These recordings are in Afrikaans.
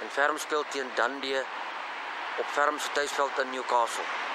en ferm speel teen Dundee op ferm se tuisveld in Newcastle.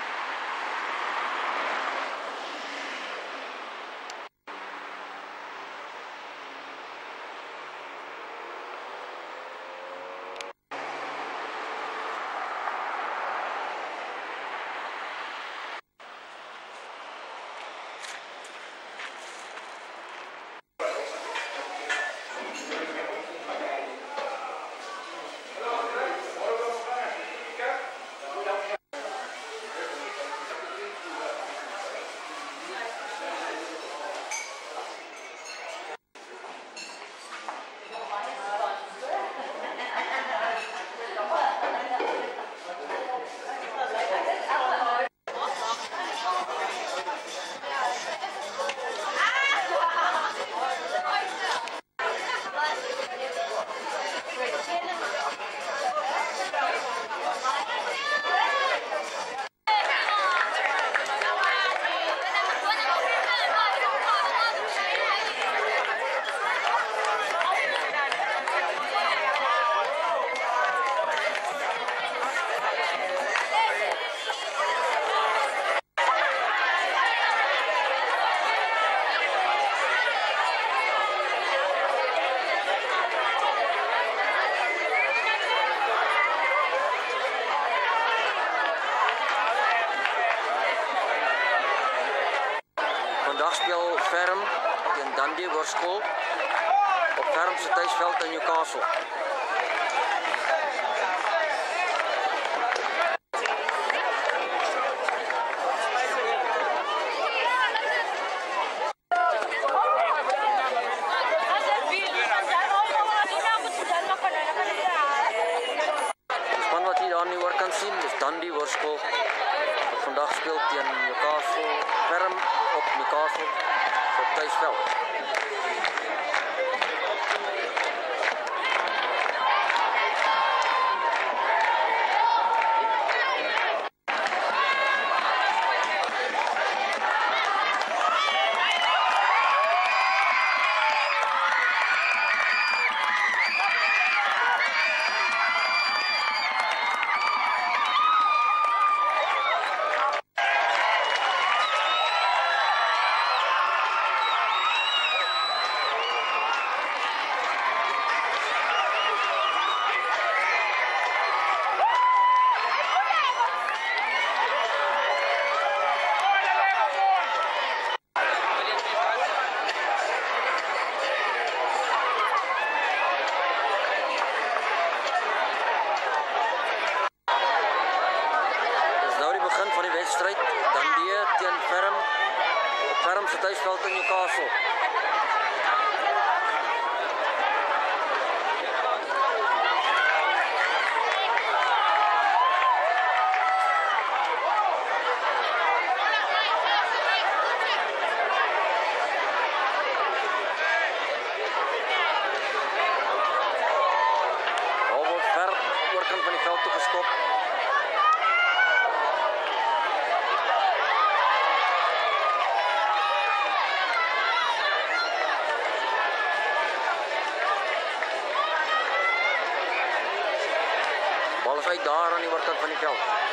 daar aan die oorkant van die veld.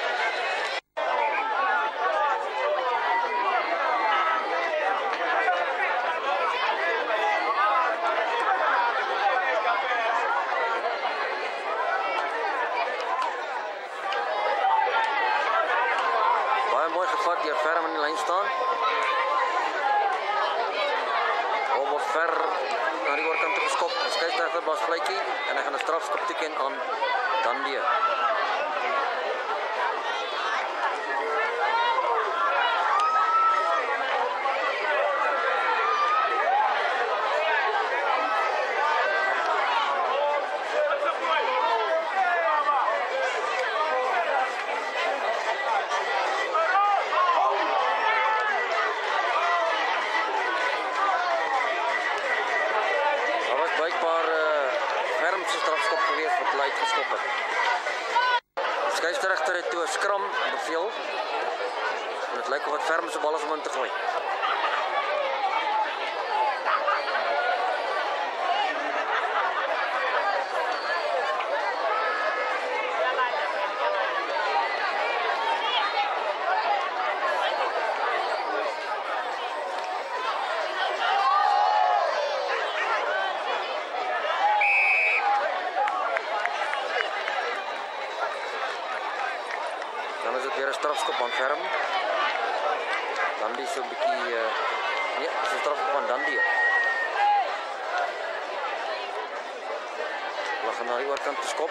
Gaan na die oorkant toe skop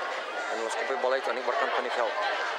en hulle skop die bal uit aan die oorkant van die veld.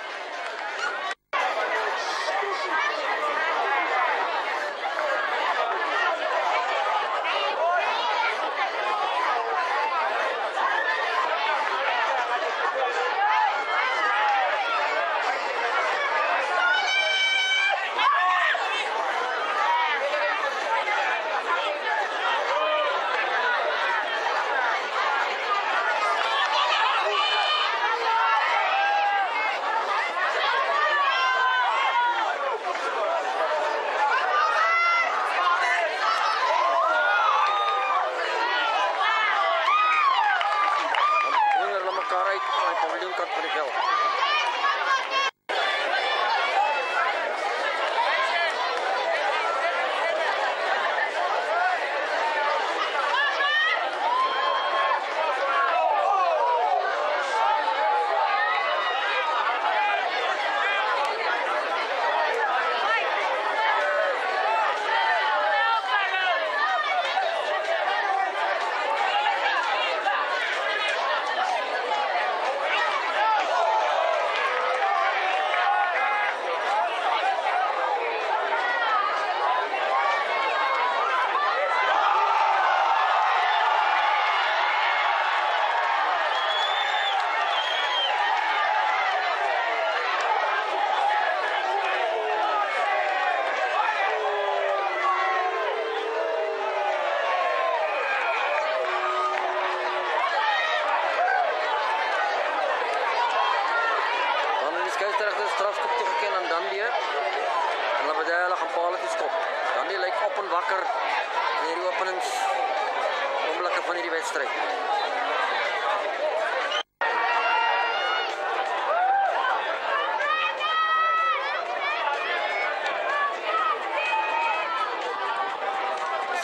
grensrechter strafschop toegekend aan Dandi. En Labadei lag een paal Dan die lijkt op en wakker in hierdie openings omlakken van hierdie wedstryd.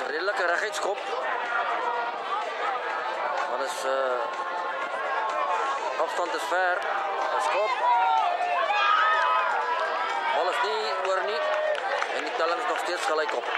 redelike regheidskop. Maar dis uh eh, afstand is ver. Skop. Nie oor nie. En die telling is nog steeds gelyk op.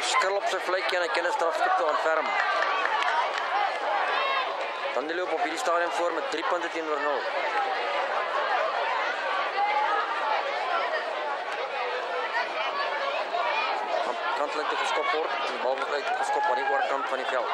verschil op zijn vlekje en een kennisstrafschip te ontfermen. Dan die loop op jullie stadium voor met 3 punten tegen 0. Kantelijk geskopt wordt, de bal wordt uitgeskopt aan die oorkant van die veld.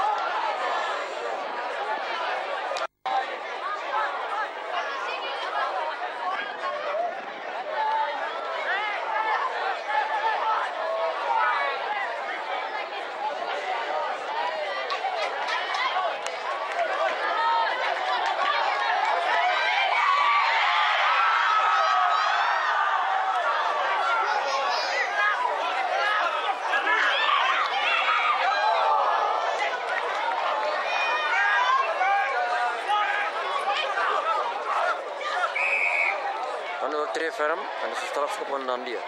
Tree ferm en dat is een strafschop van Dandia.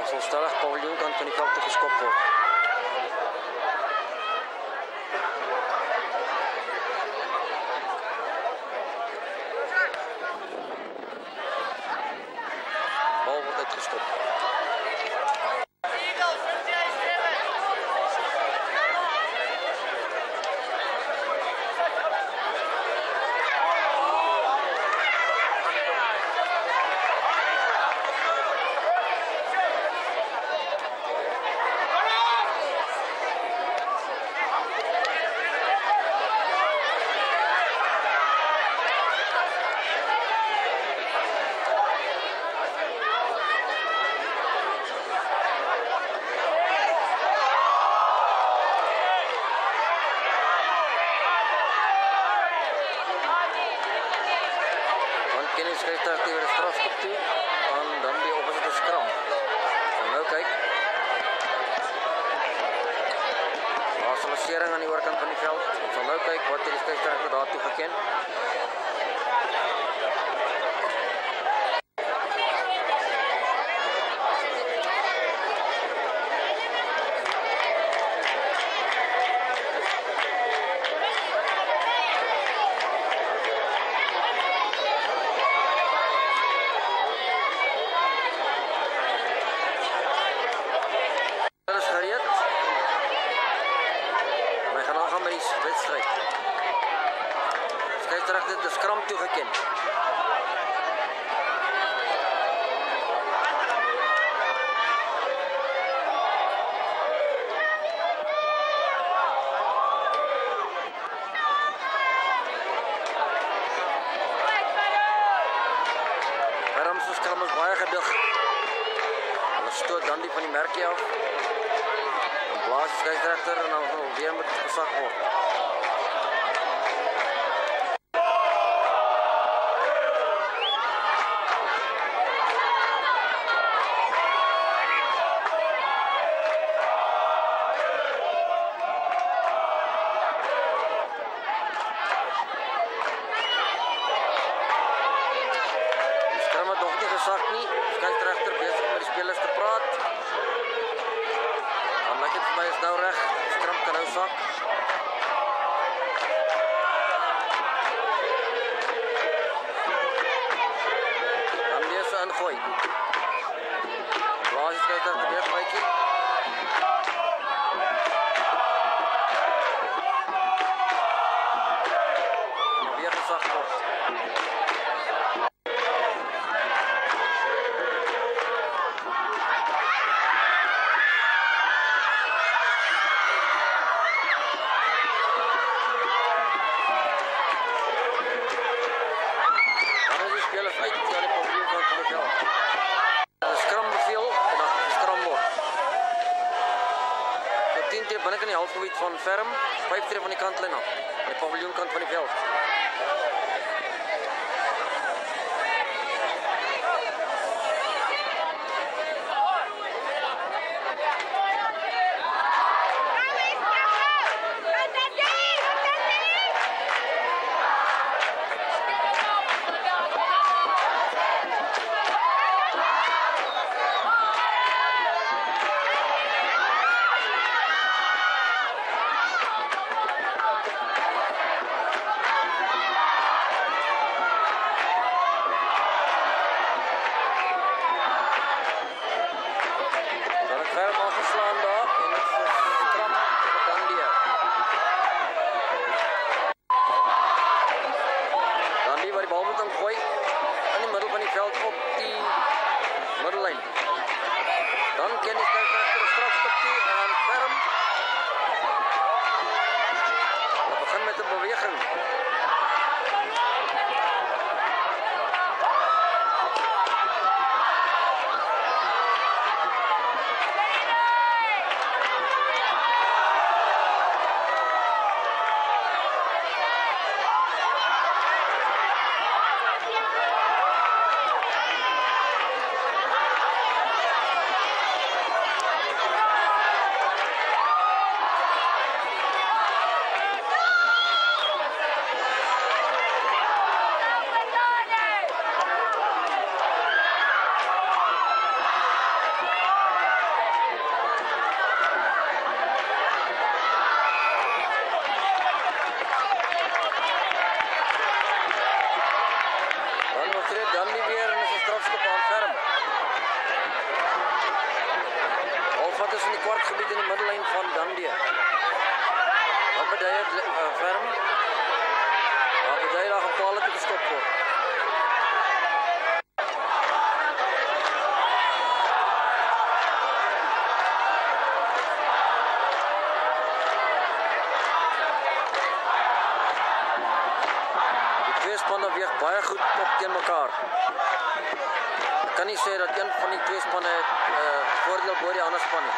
Als ons stellig paviljoen kan, kan ik altijd geschopt worden. scheidsrechter de scrum toegekend. van ferm, vijf van die kant af. De paviljoenkant van het veld. Tussen die kwartgebied en die middellyn van Dandie. Wat bedoel jy uh, ferm? Wat bedoel jy daar gaan paal te gestop word? Die twee spanne weeg baie goed op teen mekaar. Ek kan nie sê dat een van die twee spanne uh, ander span nie.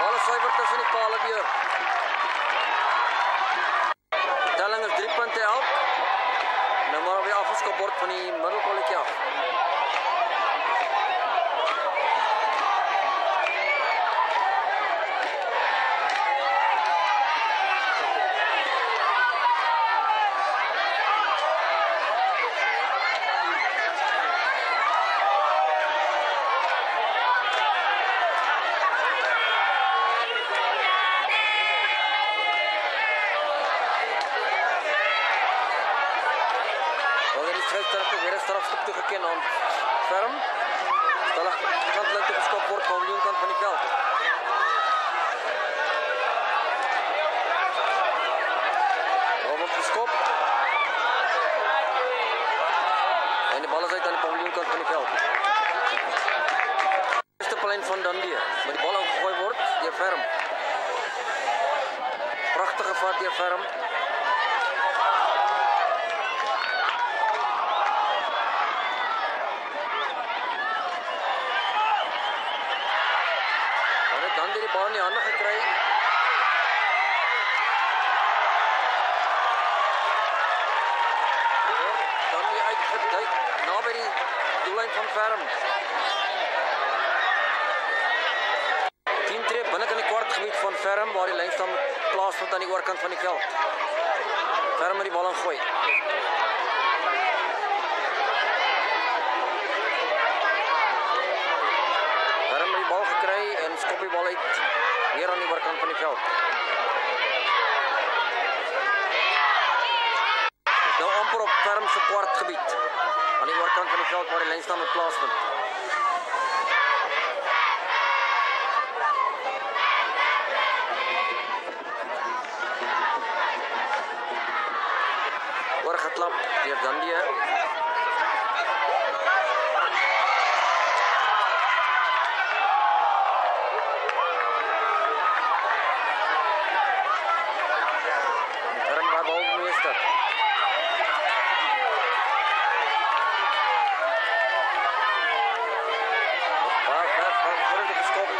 Bal is suiwer tussen die pale deur. Telling is 3 punte elk. Nou maar op die afgeskop bord van die middelkolletjie af. Wanneer die scheidsrechter weer een strafschop toegekend aan Ferm. Stellig kantlijn toegeskopt wordt van de kant van die veld. Bal wordt geskopt. En de bal is uit aan de paviljoenkant van die veld. Eerste plein van Dandie. Maar die bal gegooid wordt door Ferm. Prachtige vaart door Ferm. Dan het dan die bal in die hande gekry. Dan die uitgeduik naby die doellyn van Ferm. 10 tree binne in die kwartgebied van Ferm waar die lynstaan plaasvind aan die oorkant van die veld. Ferm met die bal ingooi. Ferm het die bal gekry en skop die bal uit die oorkant van die veld. Dis nou amper op Ferm se kwartgebied aan die oorkant van die veld waar die lynstaan met plaasvind. Oorgeklap deur Dandie. Ferm waar balmeester. Waar ver van voor die geskop.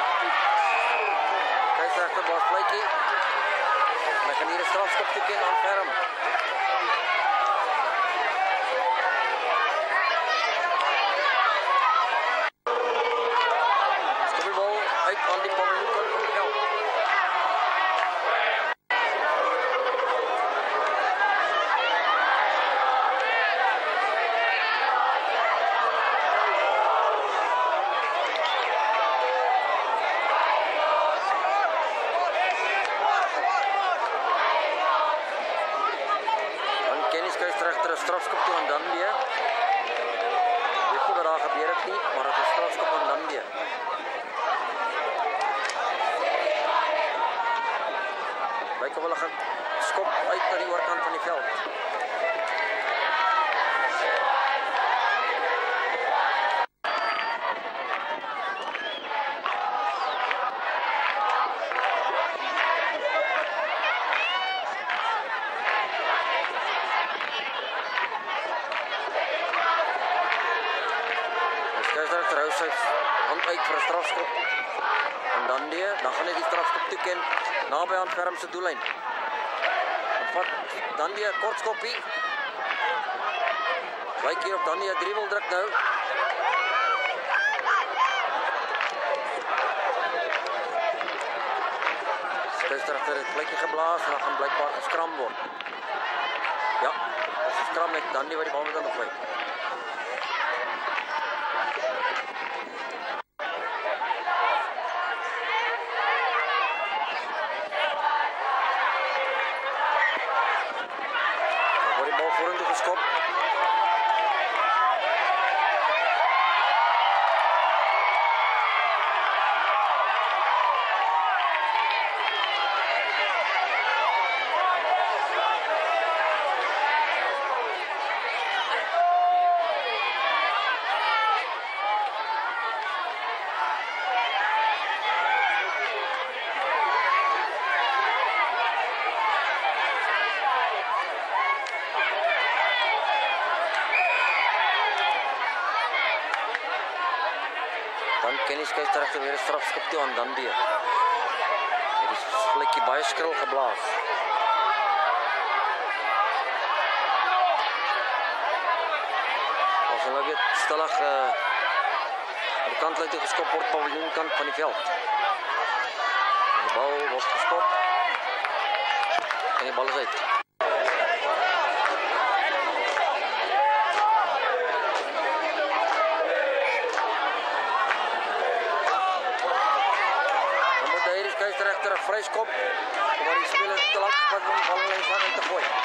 Kyk agter Bas Fluitjie. Maar kan hier 'n strafskop teken aan Ferm. Skop die bal uit aan die paviljoen van die veld. Dan kry regter 'n strafskop toe aan Dandie. Weet nie wat daar gebeur het nie, maar dit is strafskop aan Dandie. Lyk of hulle gaan skop uit na die oorkant van die veld. Die skeieregter hou sy hand uit vir 'n strafskop. En dan nee, dan gaan hy die strafskop toeken Ferm se doellyn. Vat dan die kort skoppie. Lyk hier op dan die dribbel druk nou. Skeieregter het plekkie geblaas en dan gaan blykbaar geskram word. Ja, geskram net dan wat die bal met hom gooi. Warenkorb. kennis kijkt erachter weer een strafschop Dan weer. Er is vlekje bij skrul geblaas. Als een lukje stellig uh, de kant lijkt gestopt wordt, paviljoenkant van die veld. En de bal wordt gestopt en de bal is uit. kop. Er worden spelers te lang gepakt om ballen te gooien.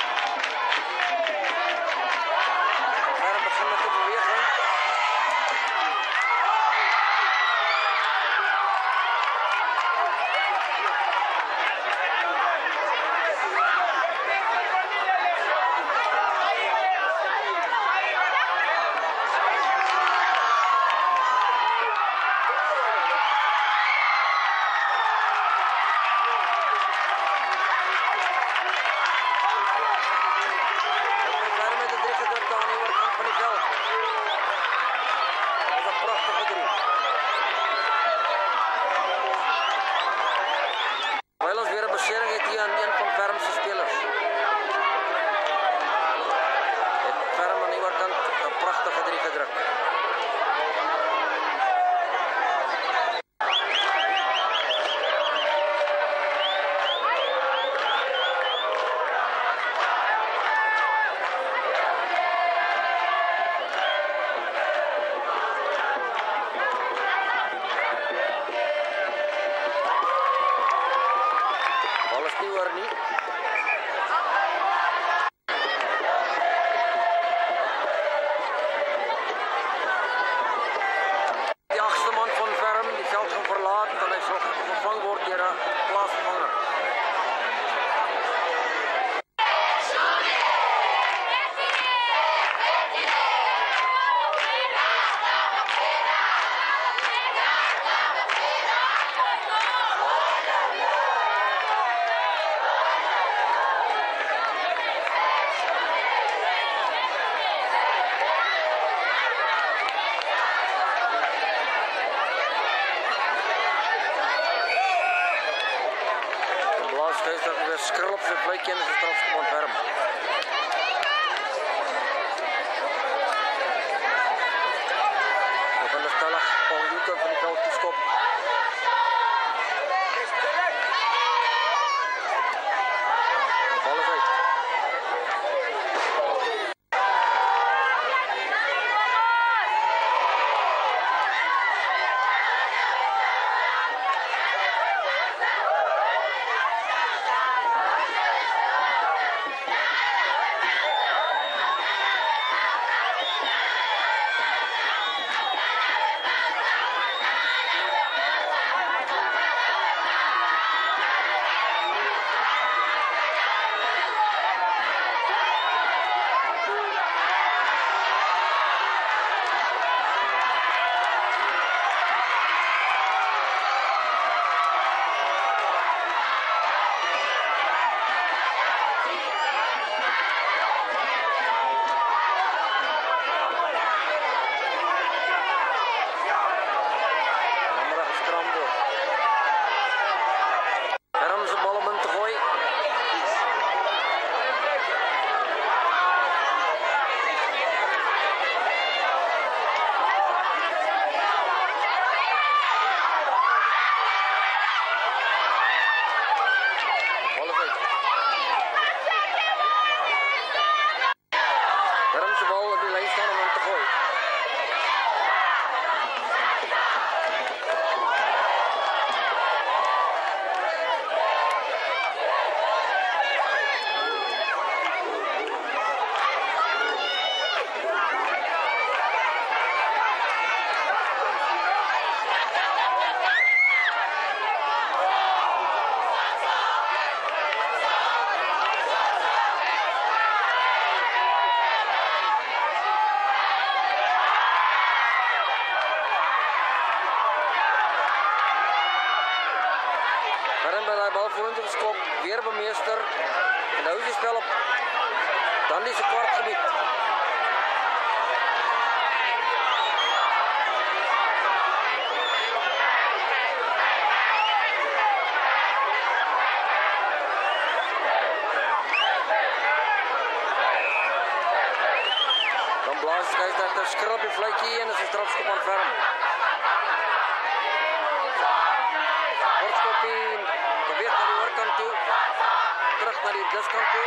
nationalidad descanso.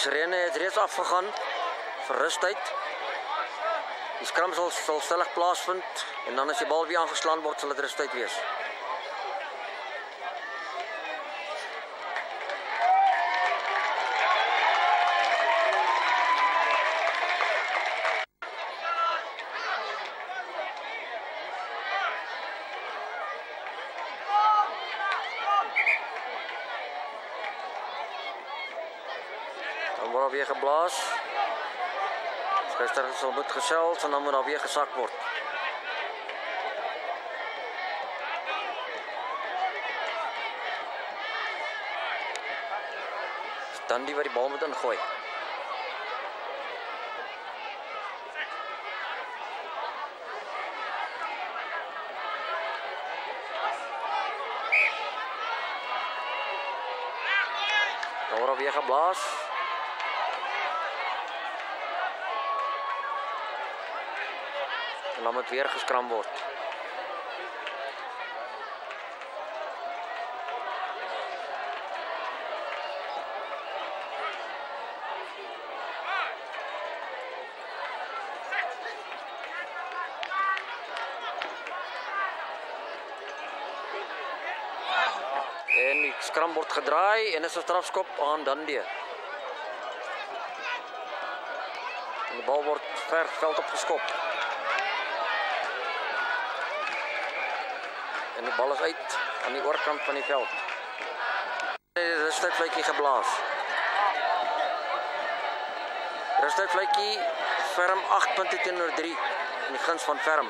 Sirene het reeds afgegaan vir rustyd. Die skram sal sal stellig plaasvind en dan as die bal weer aangeslaan word, sal dit rustyd wees. Dan word daar geblaas. Gister sal moet gesels en dan moet daar weer gesak word. Dan die wat die bal moet ingooi. Dan word weer geblaas. Weer geskramd En die scrum wordt gedraaid en is een strafskop aan dan En de bal wordt ver het veld opgeschopt. En die bal is uit aan die oorkant van die veld. Rustyd vletjie geblaas. Rustyd vletjie ferm 8 punte teenoor 3 in die guns van ferm.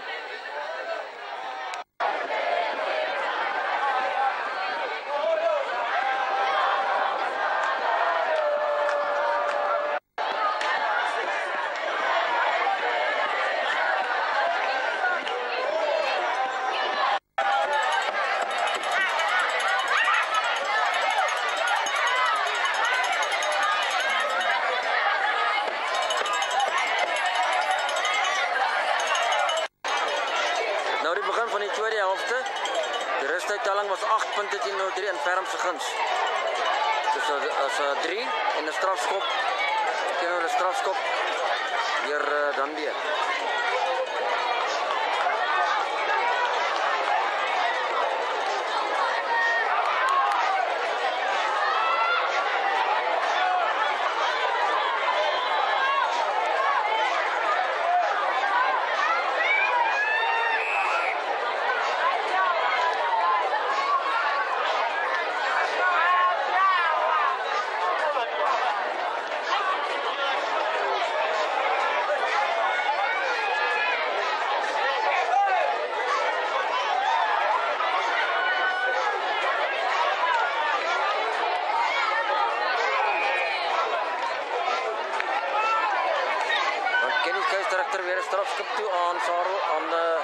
Strafskop toe aan Sarel aan die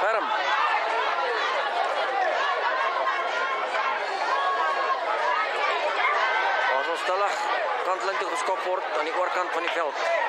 Ferm. Ons sal stellig kantlyn toe geskop word aan die oorkant van die veld.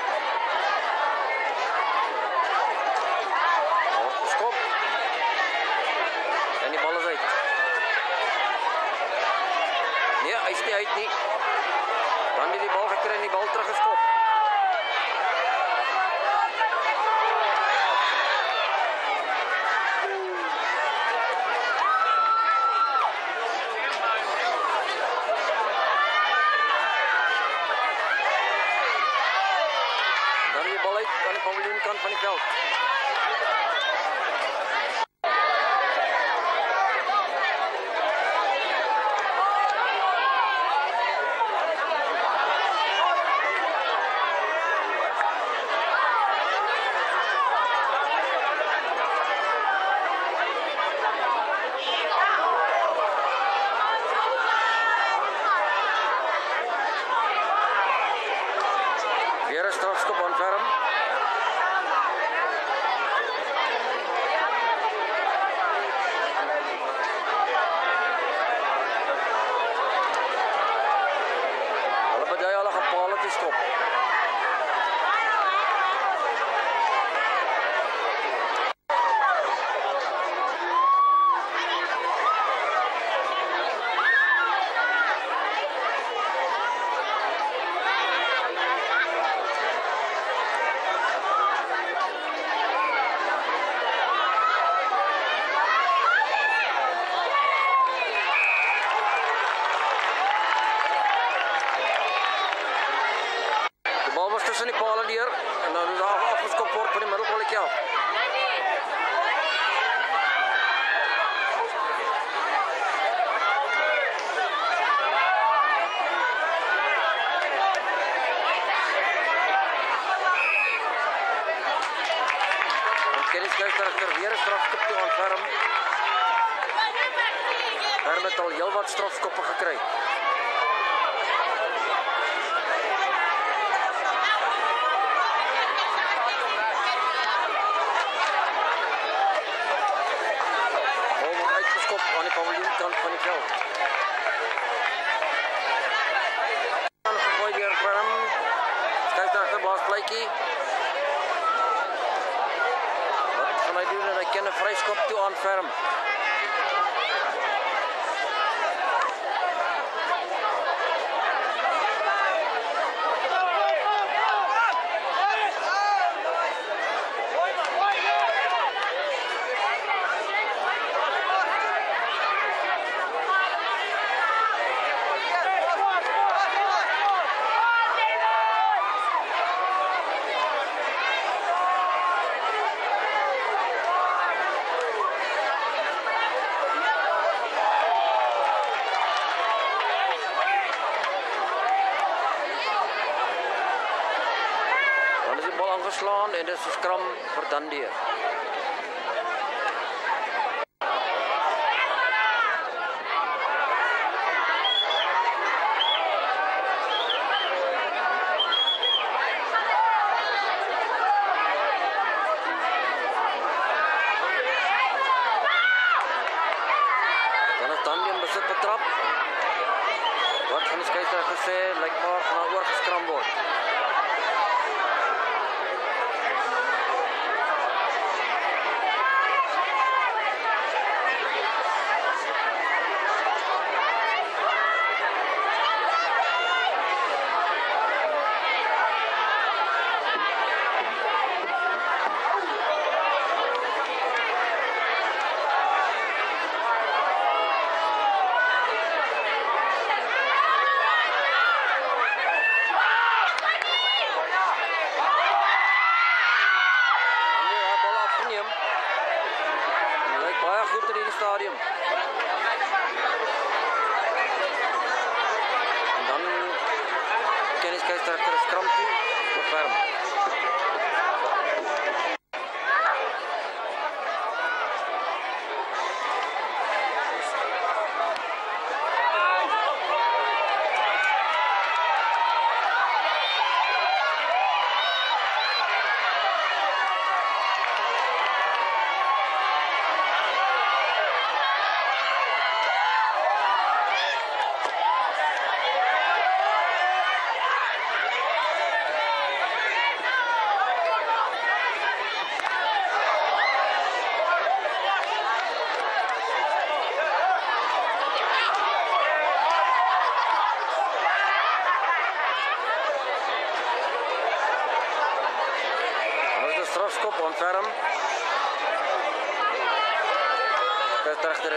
bal aangeslaan en dis skram vir dan deur.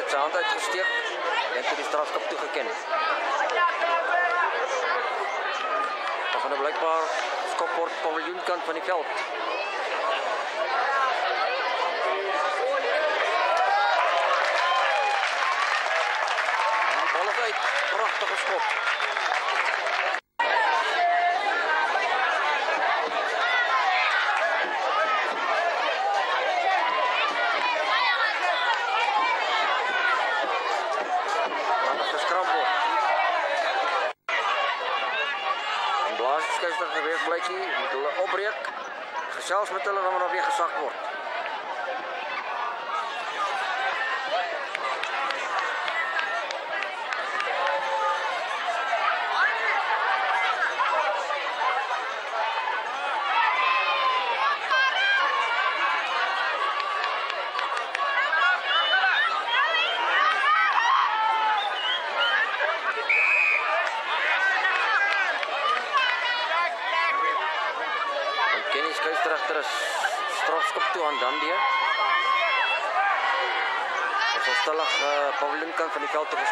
het zijn hand uitgesteek en toe die strafskap toegekend. van de blijkbaar skop wordt van de veld. van die bal. Prachtige schot.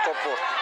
Copo.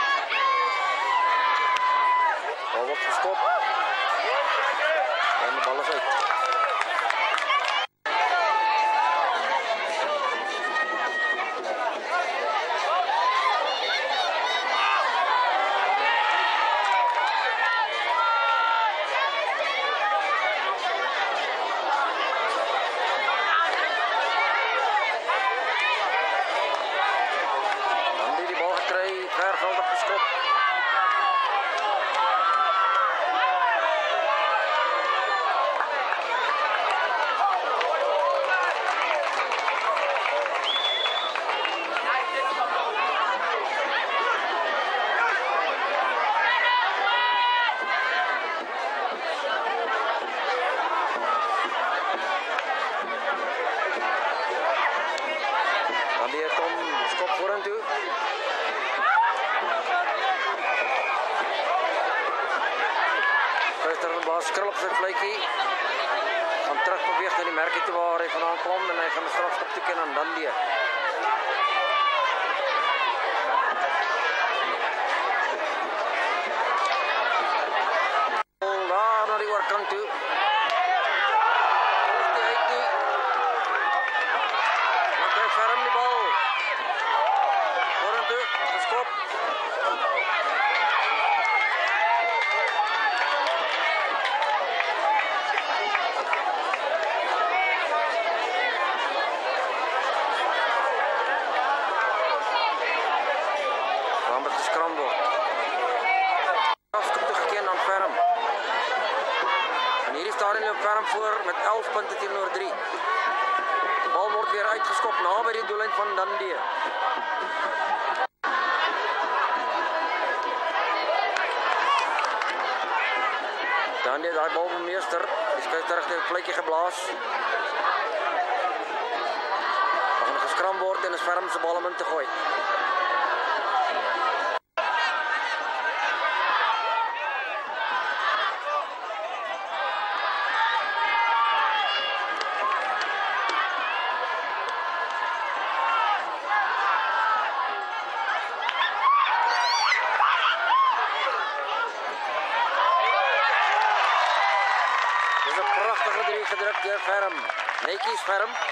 Voor met 11 punte teenoor 3. Die bal word weer uitgeskop naby die doellyn van Dundee. Dundee daai bal bemeester. Die skeieregter het 'n plekkie geblaas. Gaan geskram word en is Ferm se bal om in te gooi. Trenum.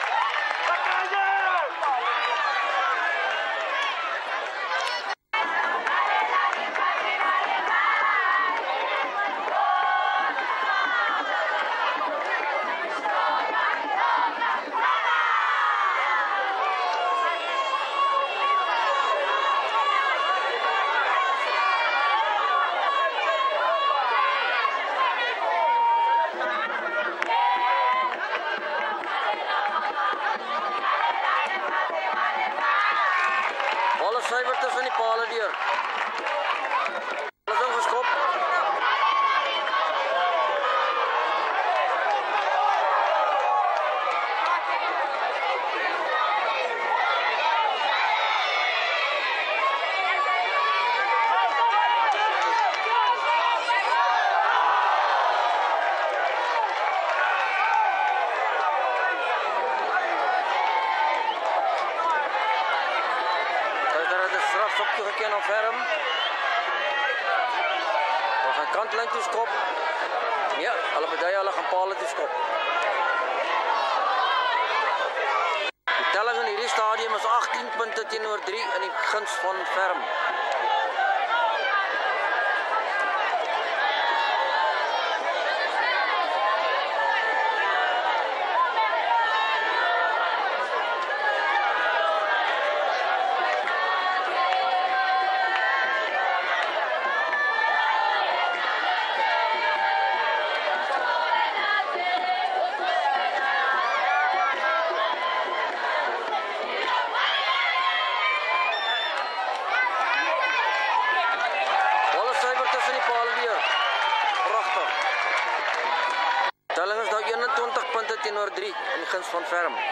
Gaan kantlyn toe skop. Ja, hulle bedui hulle gaan paal toe skop. Die telling in hierdie stadium is 18 punte teenoor 3 in die guns van Ferm. von Ferm.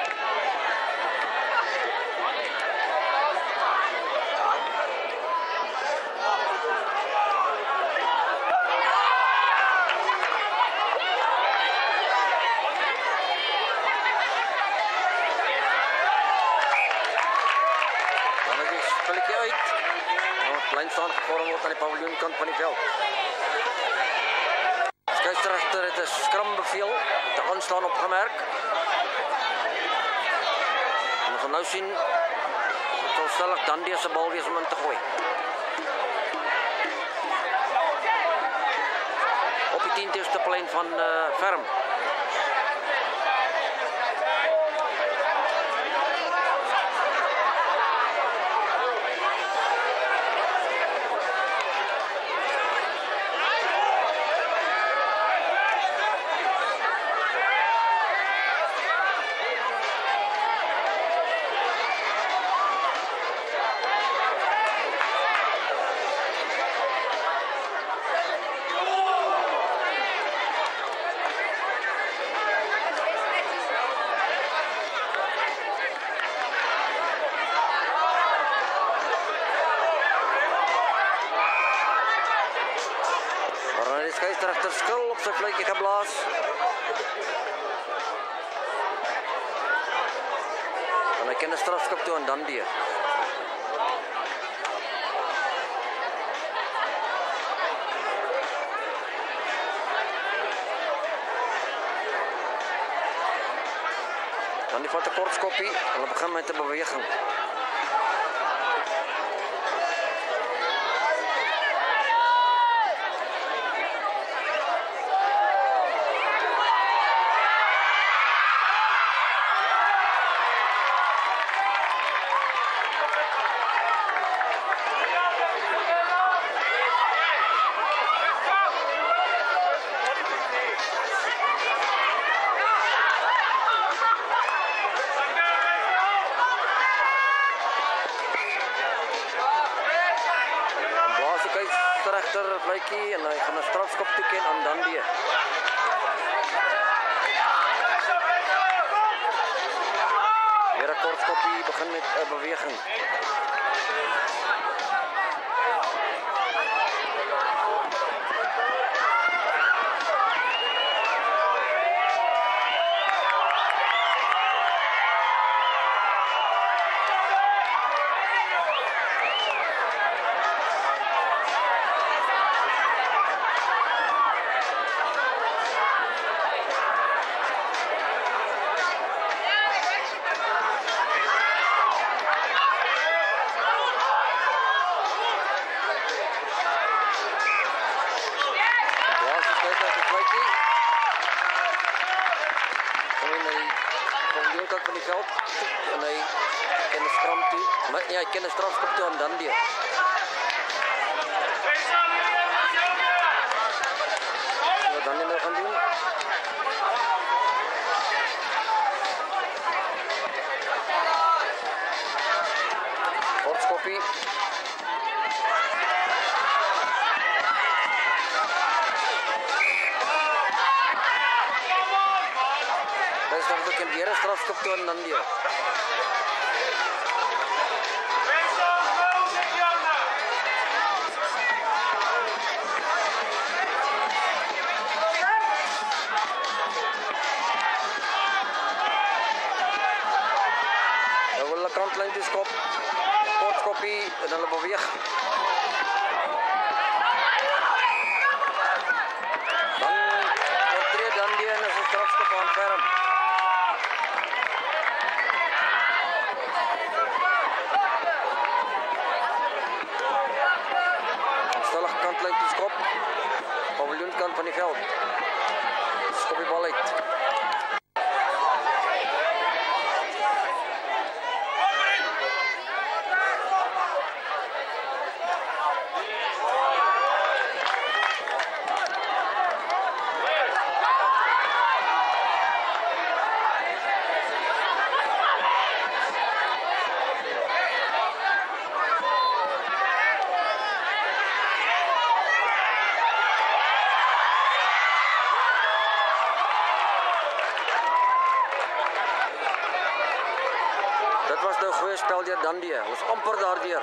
Dan die se bal wees om in te gooi. Op die 10de plein van uh, Ferm. Schul op zijn plekje geblazen. En hij kan de strafschop doen, dan die. Dan die vat de kortskoppie en dan begint met de beweging. transporte. die. Ons amper daardeur.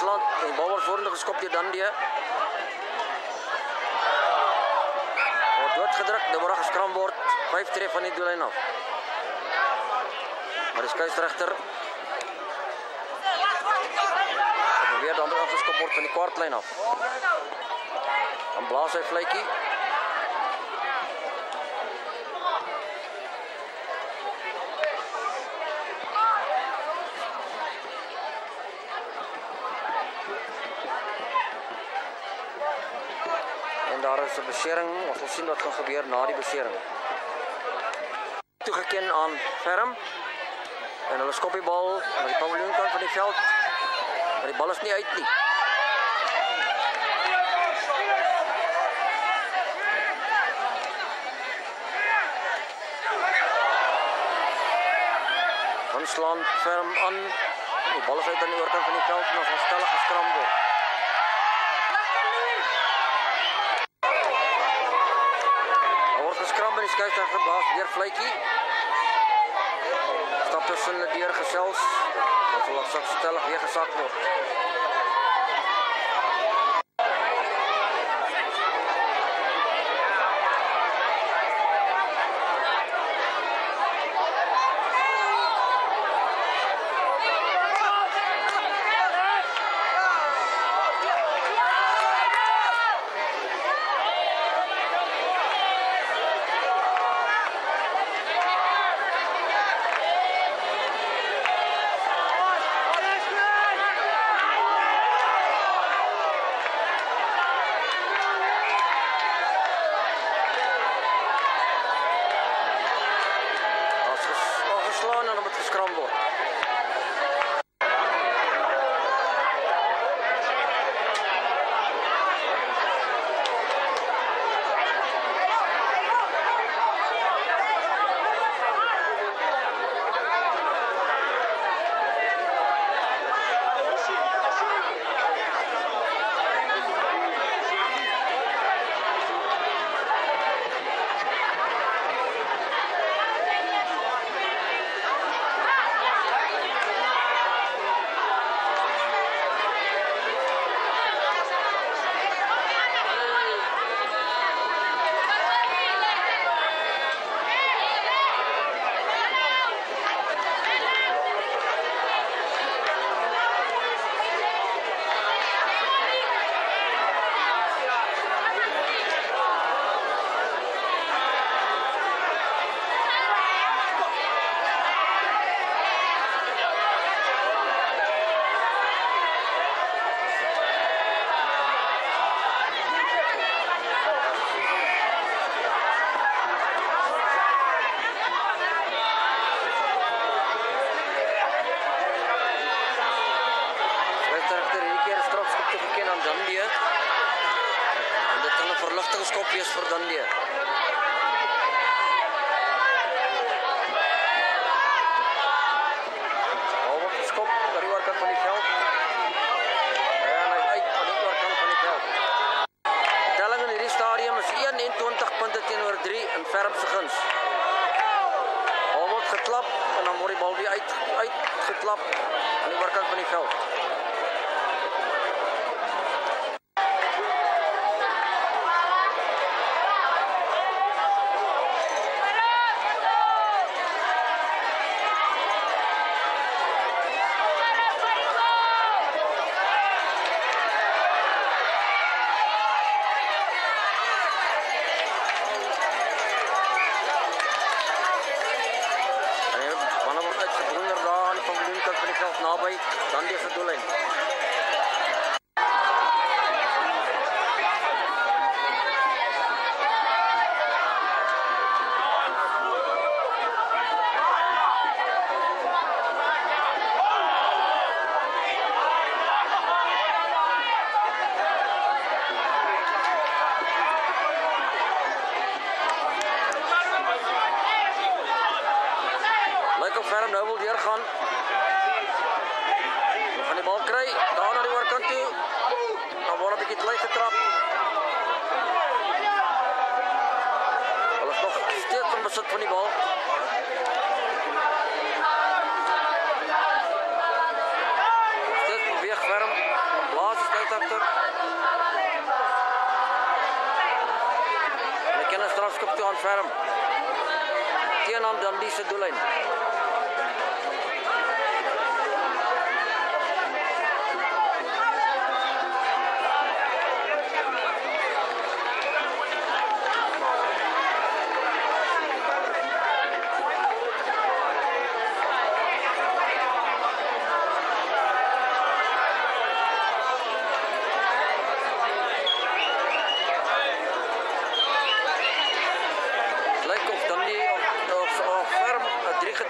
Duitsland. En bal word vorentoe geskop deur Dande. Word doodgedruk, die bal geskram word. Vyf tref van die doellyn af. Maar die skeieregter probeer dan afgeskop word van die kwartlyn af. Dan blaas hy vletjie is 'n besering. Ons sal sien wat gaan gebeur na die besering. Toegeken aan Ferm. En hulle skop die bal na die paviljoen kant van die veld. Maar die bal is nie uit nie. Ons slaan ferm aan. Die bal is uit aan die oorkant van die veld en ons stel geskram word. Skouter gebaas weer fluitjie. Stap tussen hulle deur gesels. Ons wil ons self weer gesak word.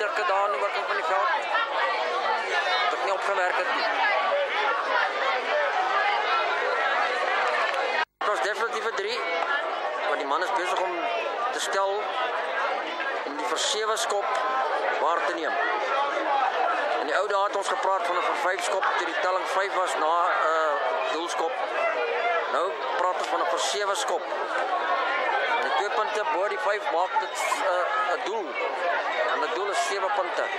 minder gedaan oor kan van die veld. Wat nie opgewerk het nie. Dit was definitief 'n 3 want die man is besig om te stel om die versewe skop waar te neem. In die ou dae het ons gepraat van 'n vervyf skop toe die telling 5 was na 'n uh, doelskop. Nou praat ons van 'n versewe skop. o boor die 5 maak dit 'n uh, doel. En 'n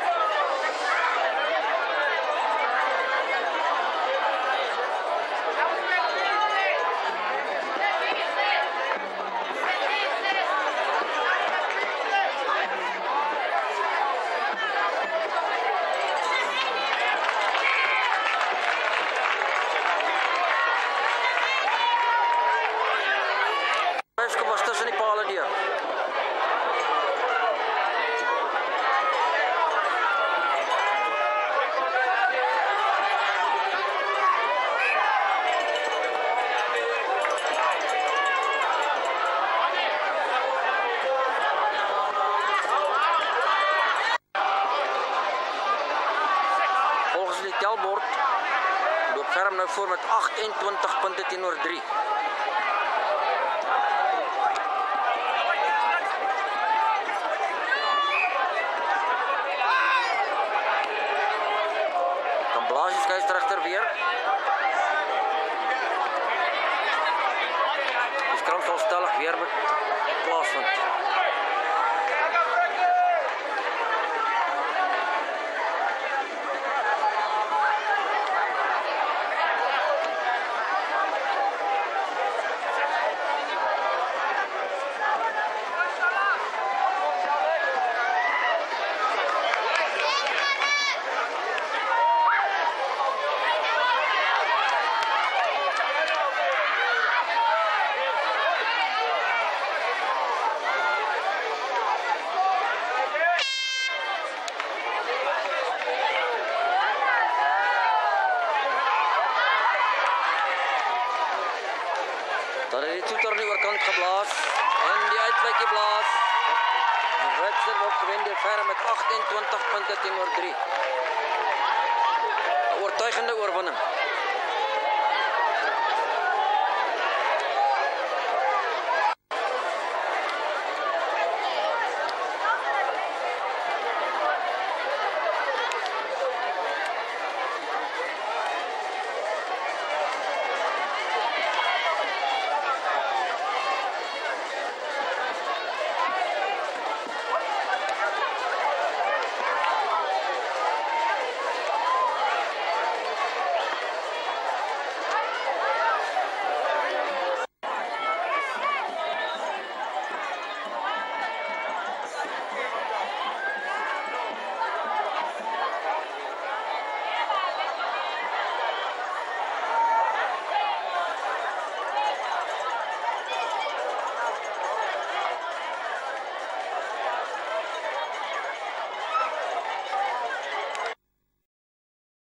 Captain Tuan Takpan ka Timor